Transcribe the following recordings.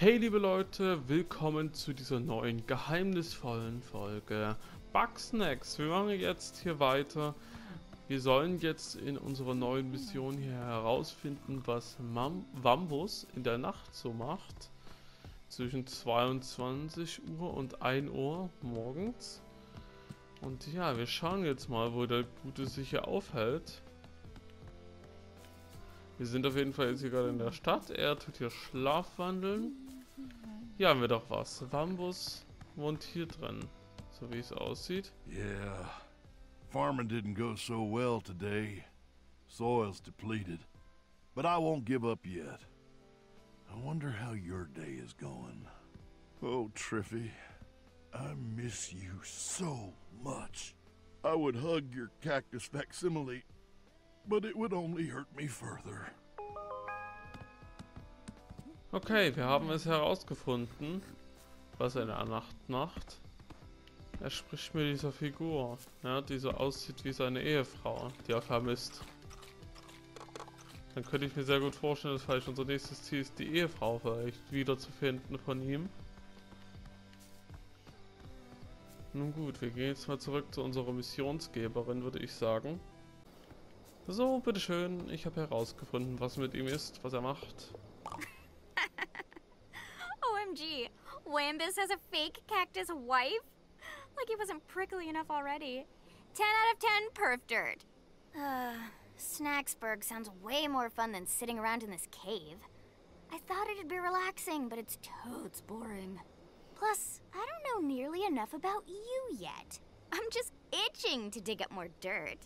Hey liebe Leute, willkommen zu dieser neuen geheimnisvollen Folge Bugsnacks. Wir machen jetzt hier weiter. Wir sollen jetzt in unserer neuen Mission hier herausfinden, was Mam Wambus in der Nacht so macht. Zwischen 22 Uhr und 1 Uhr morgens. Und ja, wir schauen jetzt mal, wo der Gute sich hier aufhält. Wir sind auf jeden Fall jetzt hier gerade in der Stadt. Er tut hier Schlafwandeln. Hier haben wir doch was. Wambus wohnt hier drin. So wie es aussieht. Yeah. Farming didn't go so well today. Soil's depleted. But I won't give up yet. I wonder how your day is going. Oh, Triffy. I miss you so much. I would hug your cactus facsimile, but it would only hurt me further. Okay, wir haben es herausgefunden, was er in der Nacht macht. Er spricht mit dieser Figur, ja, die so aussieht wie seine Ehefrau, die er vermisst. Dann könnte ich mir sehr gut vorstellen, dass vielleicht unser nächstes Ziel ist, die Ehefrau vielleicht wiederzufinden von ihm. Nun gut, wir gehen jetzt mal zurück zu unserer Missionsgeberin, würde ich sagen. So, bitteschön, ich habe herausgefunden, was mit ihm ist, was er macht. Wambus has a fake cactus wife? Like it wasn't prickly enough already. 10 out of 10 perf dirt. Uh, Snaxburg sounds way more fun than sitting around in this cave. I thought it'd be relaxing, but it's totes boring. Plus, I don't know nearly enough about you yet. I'm just itching to dig up more dirt.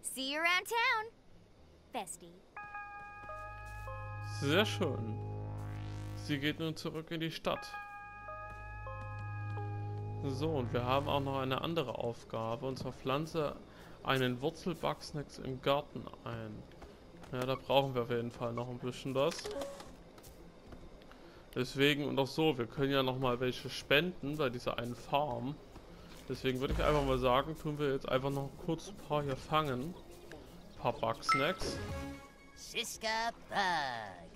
See you around town, bestie. Sehr schön. Sie geht nun zurück in die Stadt. So, und wir haben auch noch eine andere Aufgabe. Und zwar pflanze einen Wurzelbugsnacks im Garten ein. Ja, da brauchen wir auf jeden Fall noch ein bisschen was. Deswegen und auch so, wir können ja noch mal welche spenden bei dieser einen Farm. Deswegen würde ich einfach mal sagen, tun wir jetzt einfach noch kurz ein paar hier fangen. Ein paar Bugsnacks. Siska Bug.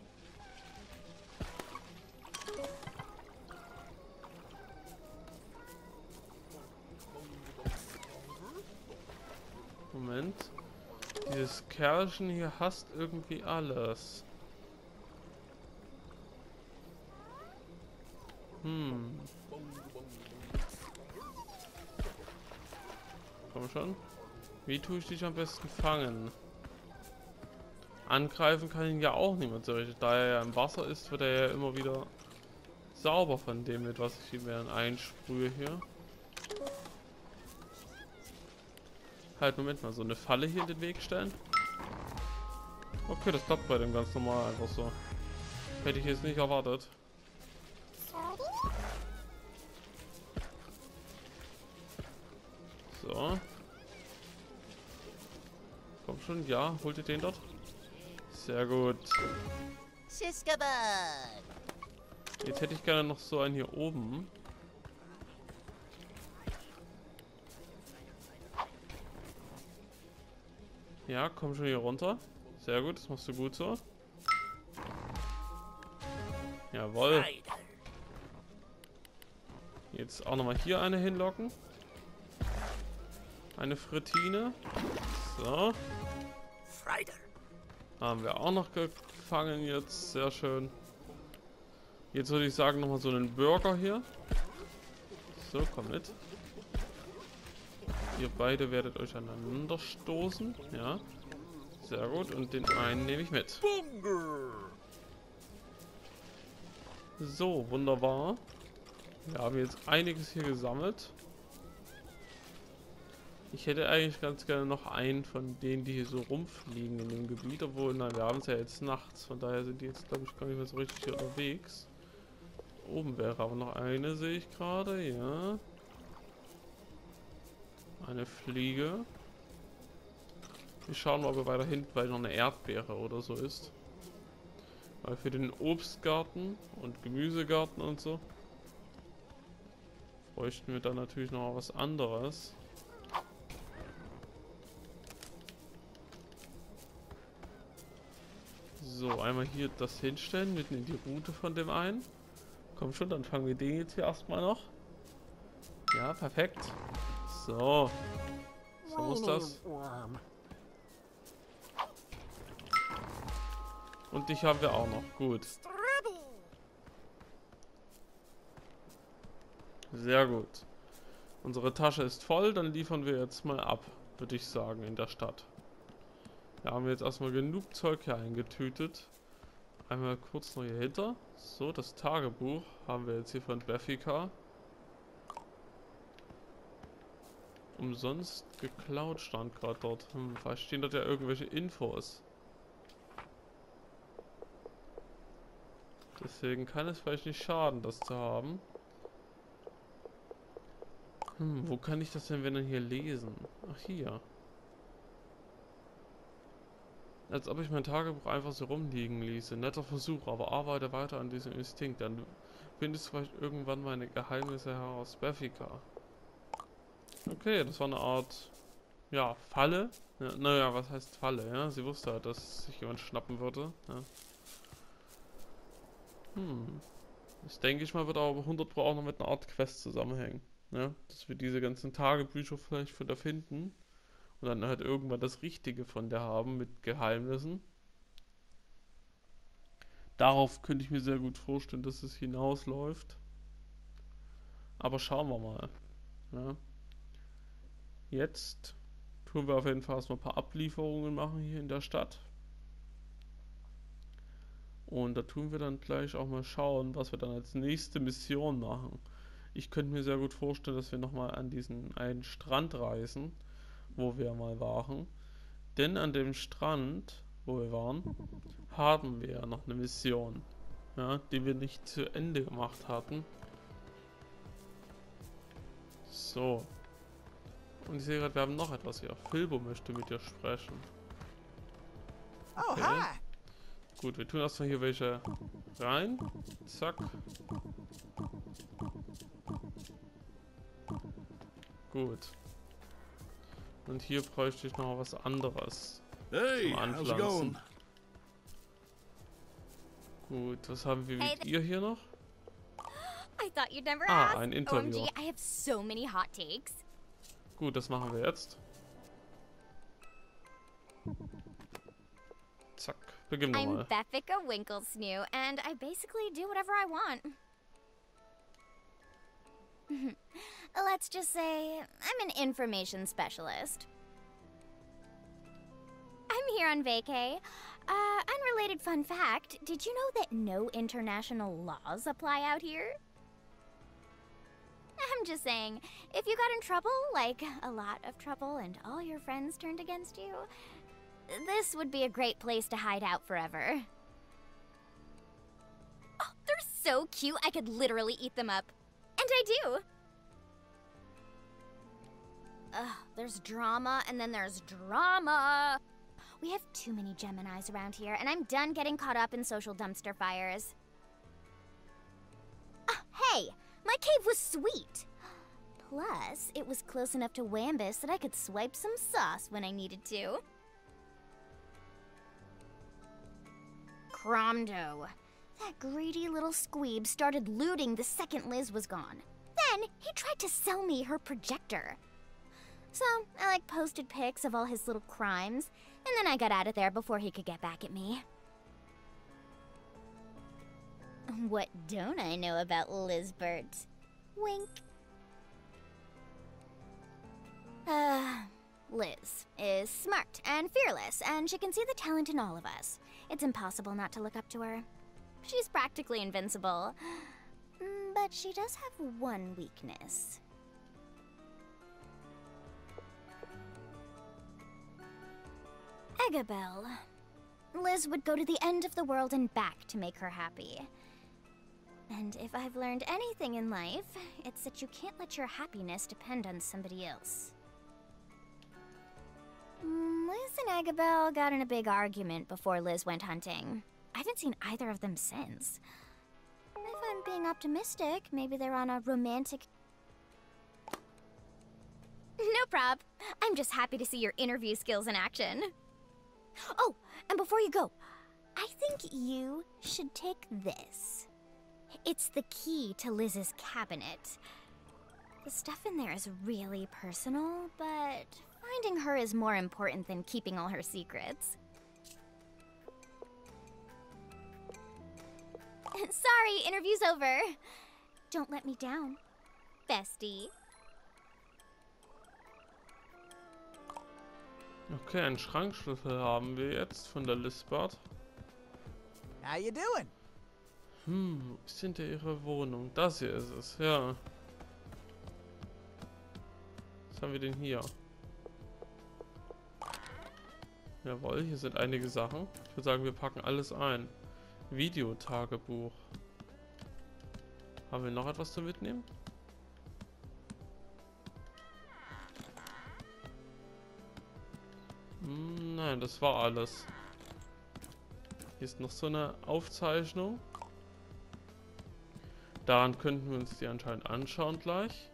Moment. Dieses Kerlchen hier hasst irgendwie alles. Hm. Komm schon. Wie tue ich dich am besten fangen? Angreifen kann ihn ja auch niemand so richtig. Da er ja im Wasser ist, wird er ja immer wieder sauber von dem mit, was ich ihm dann einsprühe hier. Halt, Moment mal, so eine Falle hier in den Weg stellen. Okay, das klappt bei dem ganz normal einfach so. Hätte ich jetzt nicht erwartet. So. Komm schon, ja, holt ihr den dort? Sehr gut. Jetzt hätte ich gerne noch so einen hier oben. Ja, komm schon hier runter. Sehr gut, das machst du gut so. Jawohl. Jetzt auch nochmal hier eine hinlocken. Eine Frittine. So. Haben wir auch noch gefangen jetzt. Sehr schön. Jetzt würde ich sagen, nochmal so einen Burger hier. So, komm mit. Ihr beide werdet euch aneinander stoßen. Ja. Sehr gut. Und den einen nehme ich mit. So, wunderbar. Wir haben jetzt einiges hier gesammelt. Ich hätte eigentlich ganz gerne noch einen von denen, die hier so rumfliegen in dem Gebiet. Obwohl, nein, wir haben es ja jetzt nachts. Von daher sind die jetzt, glaube ich, gar nicht mehr so richtig hier unterwegs. Oben wäre aber noch eine, sehe ich gerade. Ja. Eine Fliege. Wir schauen mal, ob wir weiter hinten weil noch eine Erdbeere oder so ist. Weil für den Obstgarten und Gemüsegarten und so bräuchten wir dann natürlich noch was anderes. So, einmal hier das hinstellen, mitten in die Route von dem einen. Komm schon, dann fangen wir den jetzt hier erstmal noch. Ja, perfekt. So. So muss das. Und dich haben wir auch noch. Gut. Sehr gut. Unsere Tasche ist voll, dann liefern wir jetzt mal ab, würde ich sagen, in der Stadt. Da haben wir jetzt erstmal genug Zeug hier eingetütet. Einmal kurz neue Hitter. So, das Tagebuch haben wir jetzt hier von Befika. Umsonst geklaut stand gerade dort. Hm, vielleicht stehen dort ja irgendwelche Infos. Deswegen kann es vielleicht nicht schaden, das zu haben. Hm, wo kann ich das denn, wenn dann hier lesen? Ach, hier. Als ob ich mein Tagebuch einfach so rumliegen ließe. Netter Versuch, aber arbeite weiter an diesem Instinkt. Dann findest du vielleicht irgendwann meine Geheimnisse heraus. Befika. Okay, das war eine Art, ja, Falle. Ja, naja, was heißt Falle, ja? Sie wusste halt, dass sich jemand schnappen würde. Ja. Hm. Das denke ich mal, wird aber 100 Pro auch noch mit einer Art Quest zusammenhängen. Ja? Dass wir diese ganzen Tagebücher vielleicht wieder finden und dann halt irgendwann das Richtige von der haben mit Geheimnissen. Darauf könnte ich mir sehr gut vorstellen, dass es hinausläuft. Aber schauen wir mal. Ja. Jetzt tun wir auf jeden Fall erstmal ein paar Ablieferungen machen hier in der Stadt. Und da tun wir dann gleich auch mal schauen, was wir dann als nächste Mission machen. Ich könnte mir sehr gut vorstellen, dass wir nochmal an diesen einen Strand reisen wo wir mal waren. Denn an dem Strand, wo wir waren, haben wir ja noch eine Mission, ja, die wir nicht zu Ende gemacht hatten. So. Und ich sehe gerade, wir haben noch etwas hier. Filbo möchte mit dir sprechen. Oh, okay. hi. Gut, wir tun erstmal hier welche rein. Zack. Gut. Und hier bräuchte ich noch was anderes. Hey, Zum how's it Anpflanzen. going? Gut, was haben wir Hey, mit ihr hier noch? I thought you'd never Ah, ask. ein Interview. OMG, I have so many hot takes. Gut, das machen wir jetzt. Zack, beginnen wir I'm mal. Beffica Winklesnoo, and I basically do whatever I want. Let's just say I'm an information specialist. I'm here on vacay. Uh, unrelated fun fact did you know that no international laws apply out here? I'm just saying, if you got in trouble, like a lot of trouble, and all your friends turned against you, this would be a great place to hide out forever. Oh, they're so cute, I could literally eat them up. And I do. Ugh, there's drama, and then there's drama. We have too many Geminis around here, and I'm done getting caught up in social dumpster fires. Cave was sweet. Plus, it was close enough to Wambus that I could swipe some sauce when I needed to. Cromdo. That greedy little squeeb started looting the second Liz was gone. Then he tried to sell me her projector. So I like posted pics of all his little crimes, and then I got out of there before he could get back at me. What don't I know about Lizbert? Wink. Uh, Liz is smart and fearless, and she can see the talent in all of us. It's impossible not to look up to her. She's practically invincible. Mm, But she does have one weakness. Eggabell. Liz would go to the end of the world and back to make her happy. And if I've learned anything in life, it's that you can't let your happiness depend on somebody else. Mm, Liz and Eggabell got in a big argument before Liz went hunting. I haven't seen either of them since. If I'm being optimistic, maybe they're on a romantic. No prob. I'm just happy to see your interview skills in action. Oh, and before you go, I think you should take this. It's the key to Liz's cabinet. The stuff in there is really personal, but finding her is more important than keeping all her secrets. Sorry, interview's over. Don't let me down, bestie. Okay, einen Schrankschlüssel haben wir jetzt von der Lisbeth. How you doing? Hm, ist denn der ihre Wohnung? Das hier ist es, ja. Was haben wir denn hier? Jawohl, hier sind einige Sachen. Ich würde sagen, wir packen alles ein. Videotagebuch. Haben wir noch etwas zu mitnehmen? Hm, nein, das war alles. Hier ist noch so eine Aufzeichnung. Daran könnten wir uns die anscheinend anschauen gleich.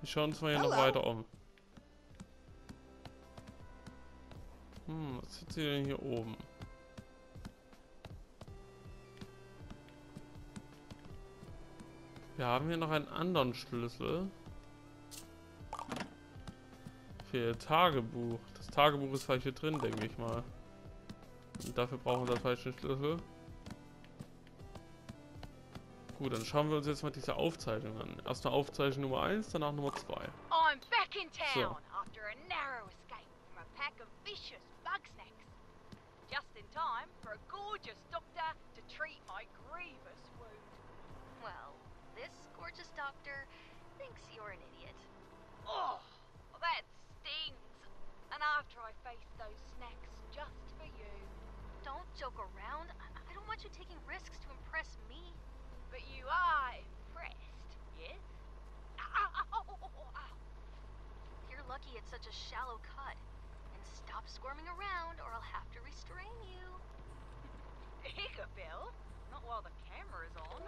Wir schauen uns mal hier noch Hello. weiter um. Hm, was sitzt sie denn hier oben? Wir haben hier noch einen anderen Schlüssel. Für ihr Tagebuch. Das Tagebuch ist vielleicht hier drin, denke ich mal. Und dafür brauchen wir vielleicht einen Schlüssel. Gut, dann schauen wir uns jetzt mal diese Aufzeichnung an. Erst eine Aufzeichnung Nummer 1, danach Nummer 2. I'm back in town So. after a narrow escape from a pack of vicious bug snacks. Just in time for a gorgeous doctor to treat my grievous wound. Well, this gorgeous doctor thinks you're an idiot. Oh, that stings. And after I faced those snacks just for you. Don't joke around. I, I don't want you taking risks to impress me. But you are impressed, yes? Ow. You're lucky it's such a shallow cut. And stop squirming around or I'll have to restrain you. Bill. Not while the camera's on.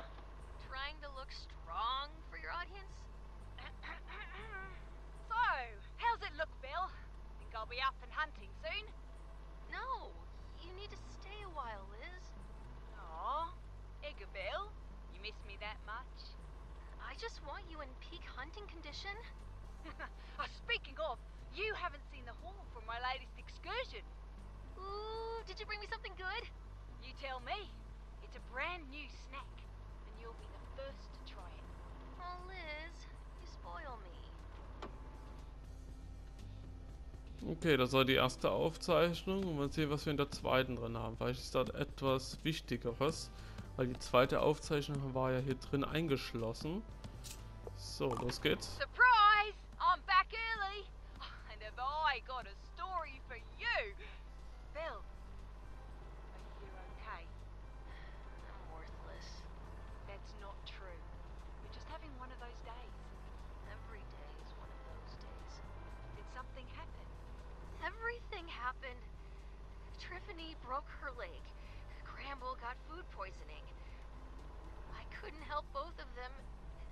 Okay, das war die erste Aufzeichnung und mal sehen, was wir in der zweiten drin haben. Vielleicht ist dort etwas Wichtigeres, weil die zweite Aufzeichnung war ja hier drin eingeschlossen. So, los geht's. Surprise! Broke her leg. Gramble got food poisoning. I couldn't help both of them.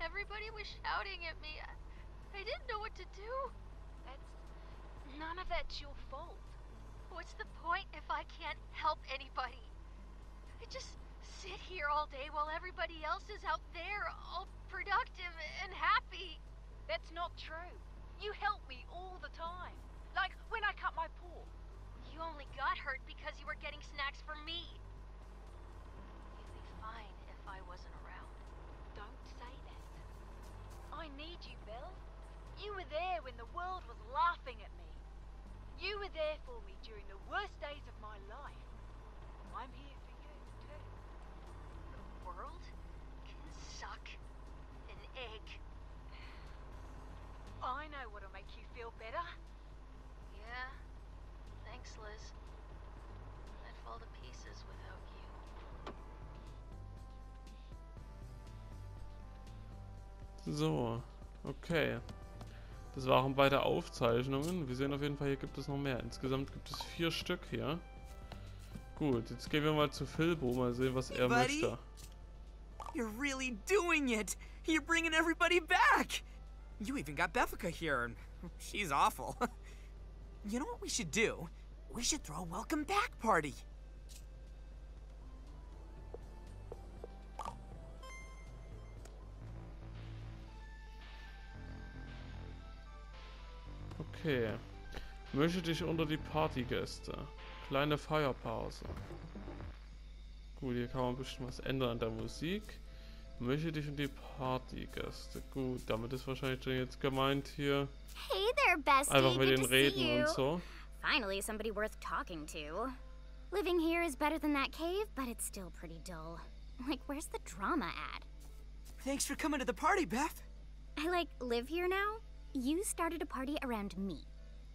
Everybody was shouting at me. I, I didn't know what to do. That's. None of that's your fault. What's the point if I can't help anybody? I just sit here all day while everybody else is out there, all productive and happy. That's not true. You help me all the time. Like when I cut my paw. You only got hurt because you were getting snacks for me. You'd be fine if I wasn't around. Don't say that. I need you, Bill. You were there when the world was laughing at me. You were there for me during the worst days of my life. I'm here So, okay. Das waren beide Aufzeichnungen. Wir sehen auf jeden Fall, hier gibt es noch mehr. Insgesamt gibt es vier Stück hier. Gut, jetzt gehen wir mal zu Philbo, mal sehen, was er Buddy? möchte. You're really doing it! You're bringing everybody back! You even got Beffica here, and she's awful. you know what we should do? We should throw a welcome back party. Okay. Mische dich unter die Partygäste. Kleine Feierpause. Gut, hier kann man ein bisschen was ändern an der Musik. Mische dich unter die Partygäste. Gut, damit ist wahrscheinlich schon jetzt gemeint hier Hey there, bestie. einfach mit Good den to see Reden und so. Finally, somebody worth talking to. Living here is better than that cave, but it's still pretty dull. Like, where's the drama at? Thanks for coming to the party, Beth. I, like, live here now? You started a party around me.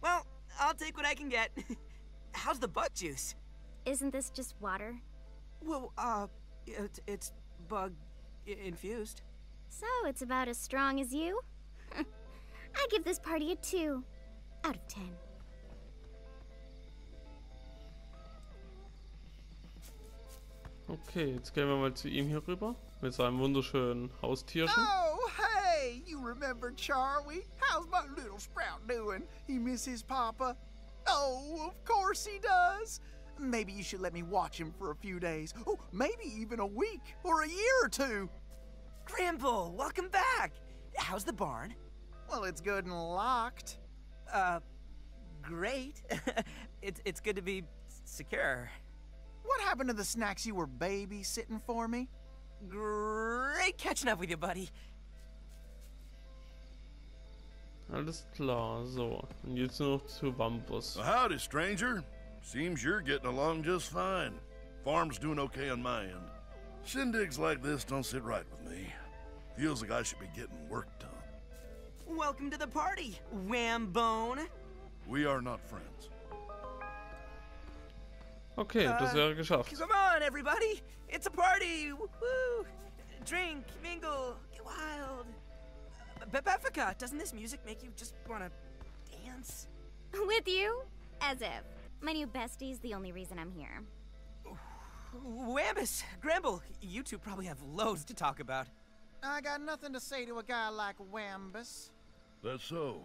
Well, I'll take what I can get. How's the bug juice? Isn't this just water? Well, uh, it, it's bug infused. So it's about as strong as you? I give this party a 2 out of 10. Okay, jetzt gehen wir mal zu ihm hier rüber. Mit seinem wunderschönen Haustierchen. Oh, hey, you remember Charlie? How's my little sprout doing? He misses papa? Oh, of course he does. Maybe you should let me watch him for a few days. Oh, maybe even a week or a year or two. Gramble, welcome back. How's the barn? Well, it's good and locked. Uh, great. it's it's good to be secure. What happened to the snacks you were babysitting for me? Great catching up with you, buddy. Alles klar, so. Und jetzt nur noch zu Wambus. Well, howdy, stranger. Seems you're getting along just fine. Farm's doing okay on my end. Shindigs like this don't sit right with me. Feels like I should be getting work done. Welcome to the party, Whambone. We are not friends. Okay, das Äh, wäre geschafft. Come on, everybody. It's a party. Woo! Drink, mingle, get wild. Uh, Be- doesn't this music make you just want to dance? With you? As if. My new bestie's the only reason I'm here. Wambus, Gramble, you two probably have loads to talk about. I got nothing to say to a guy like Wambus. That's so.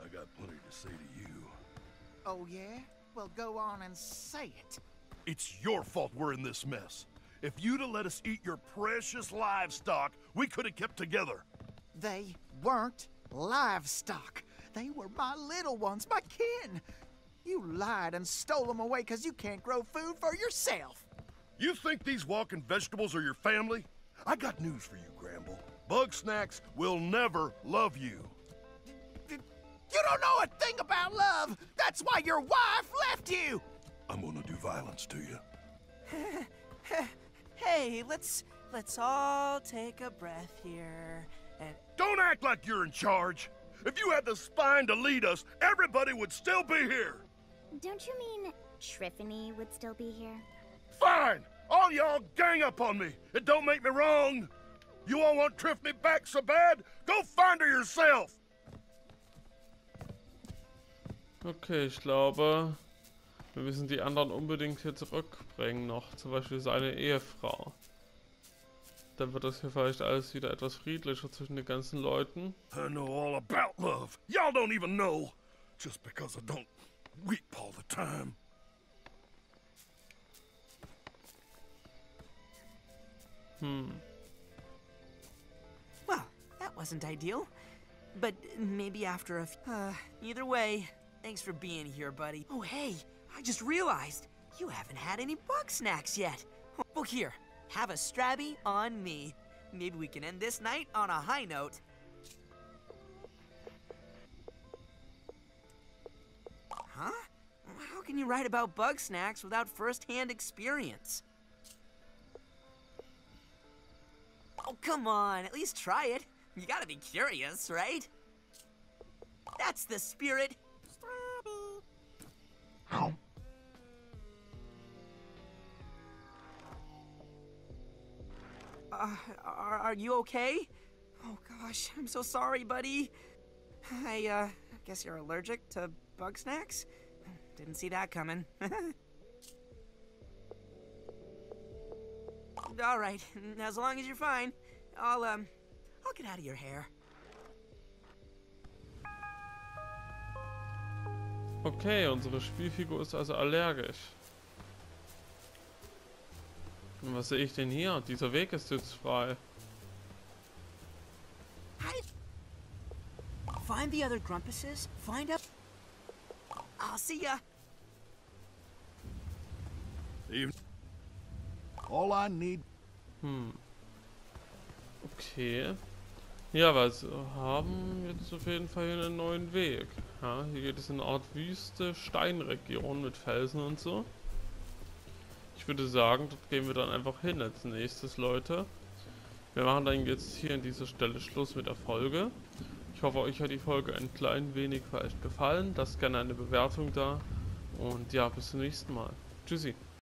I got plenty to say to you. Oh, yeah? Well, go on and say it. It's your fault we're in this mess. If you'd have let us eat your precious livestock, we could have kept together. They weren't livestock. They were my little ones, my kin. You lied and stole them away because you can't grow food for yourself. You think these walking vegetables are your family? I got news for you, Gramble. Bugsnax will never love you. You don't know a thing about love. That's why your wife left you. I'm gonna do violence to you. Hey, let's let's all take a breath here. And Don't act like you're in charge. If you had the spine to lead us, everybody would still be here. Don't you mean Triffany would still be here? Fine! All y'all gang up on me. It don't make me wrong. You all want Triffany back so bad? Go find her yourself. Okay, ich glaube, wir müssen die anderen unbedingt hier zurückbringen noch. Zum Beispiel seine Ehefrau. Dann wird das hier vielleicht alles wieder etwas friedlicher zwischen den ganzen Leuten. I know all about love. Y'all don't even know. Just because I don't weep all the time. Hm. well, that wasn't ideal. But maybe after a. F- uh, either way, thanks for being here, buddy. Oh, hey, I just realized you haven't had any Bugsnax yet. Well, here, have a strabby on me. Maybe we can end this night on a high note. Huh? How can you write about Bugsnax without first-hand experience? Oh, come on, at least try it. You gotta be curious, right? That's the spirit. Uh, are, are you okay? Oh gosh, I'm so sorry, buddy. I, uh, guess you're allergic to Bugsnax? Didn't see that coming. All right, as long as you're fine, I'll, um, I'll get out of your hair. Okay, unsere Spielfigur ist also allergisch. Und was sehe ich denn hier? Dieser Weg ist jetzt frei. Find the other Grumpuses, find out. I'll see ya. Even all I need Hm. Okay. Ja, wir haben jetzt auf jeden Fall hier einen neuen Weg. Ja, hier geht es in eine Art Wüste, Steinregion mit Felsen und so. Ich würde sagen, dort gehen wir dann einfach hin als nächstes, Leute. Wir machen dann jetzt hier an dieser Stelle Schluss mit der Folge. Ich hoffe, euch hat die Folge ein klein wenig vielleicht gefallen. Lasst gerne eine Bewertung da. Und ja, bis zum nächsten Mal. Tschüssi.